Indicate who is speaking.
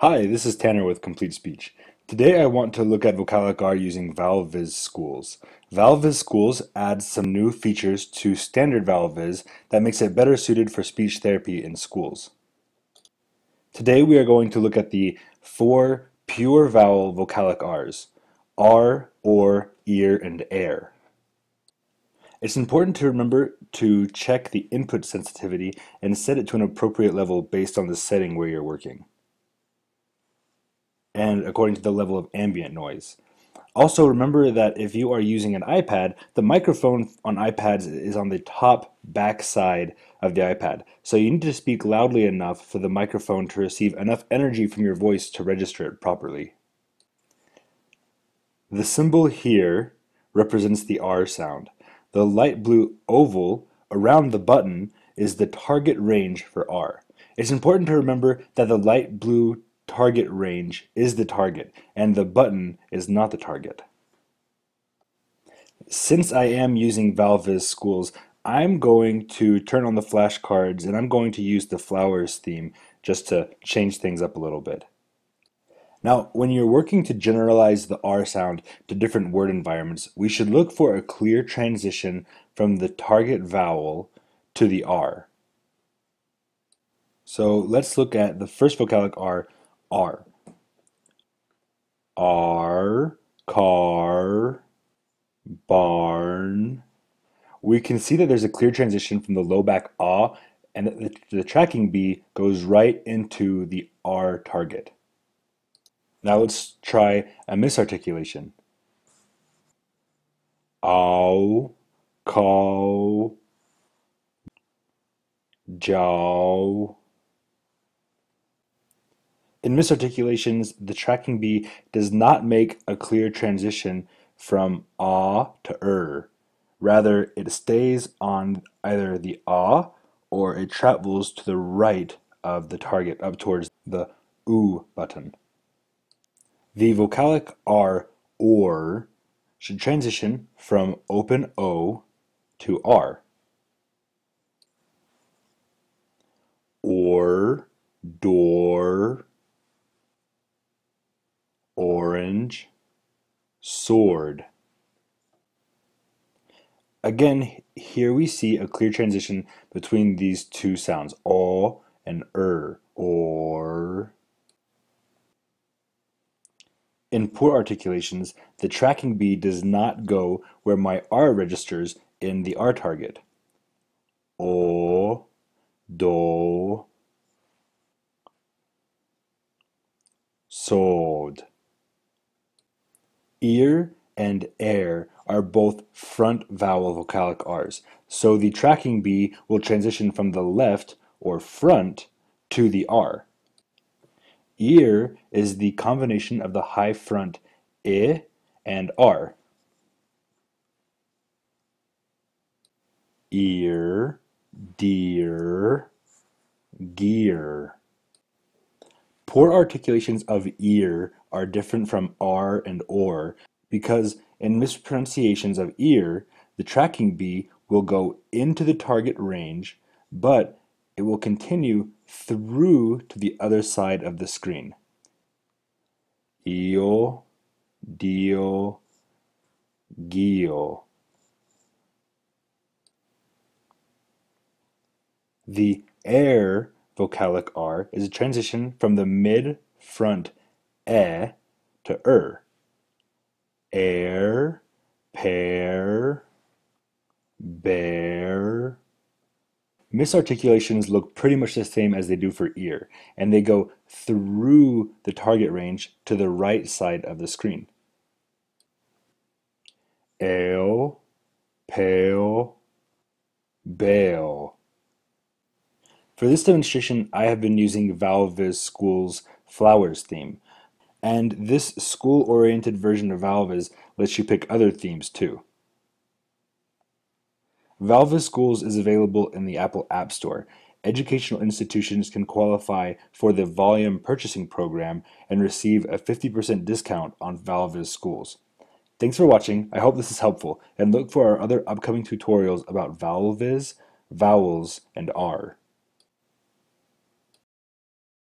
Speaker 1: Hi, this is Tanner with Complete Speech. Today I want to look at Vocalic R using VowelViz Schools. VowelViz Schools adds some new features to standard VowelViz that makes it better suited for speech therapy in schools. Today we are going to look at the four pure vowel vocalic Rs, R, or, ear, and air. It's important to remember to check the input sensitivity and set it to an appropriate level based on the setting where you're working and according to the level of ambient noise. Also remember that if you are using an iPad, the microphone on iPads is on the top back side of the iPad. So you need to speak loudly enough for the microphone to receive enough energy from your voice to register it properly. The symbol here represents the R sound. The light blue oval around the button is the target range for R. It's important to remember that the light blue target range is the target and the button is not the target. Since I am using VowelViz Schools, I'm going to turn on the flashcards and I'm going to use the flowers theme just to change things up a little bit. Now, when you're working to generalize the R sound to different word environments, we should look for a clear transition from the target vowel to the R. So let's look at the first vocalic R, R. R, car, barn. We can see that there's a clear transition from the low back ah and the, the tracking B goes right into the R target. Now let's try a misarticulation. Ow, cow, jow. In misarticulations, the tracking B does not make a clear transition from ah to er. Rather, it stays on either the ah or it travels to the right of the target up towards the oo button. The vocalic R or should transition from open O to R. Or, door, sword. Again, here we see a clear transition between these two sounds, o and er, or. In poor articulations, the tracking B does not go where my R registers in the R target. O, do, sword. Ear and air are both front vowel vocalic Rs, so the tracking B will transition from the left, or front, to the R. Ear is the combination of the high front I and R. Ear, deer, gear. Poor articulations of ear are different from r and or because in mispronunciations of ear, the tracking B will go into the target range, but it will continue through to the other side of the screen. Io, dio, gio. The air vocalic R is a transition from the mid-front e to er. Air, pear, bear. Misarticulations look pretty much the same as they do for ear, and they go through the target range to the right side of the screen. Ale, pale, bail. For this demonstration, I have been using VowelViz School's Flowers theme, and this school-oriented version of VowelViz lets you pick other themes too. VowelViz Schools is available in the Apple App Store. Educational institutions can qualify for the Volume Purchasing Program and receive a 50% discount on VowelViz Schools. Thanks for watching, I hope this is helpful, and look for our other upcoming tutorials about VowelViz, vowels, and R.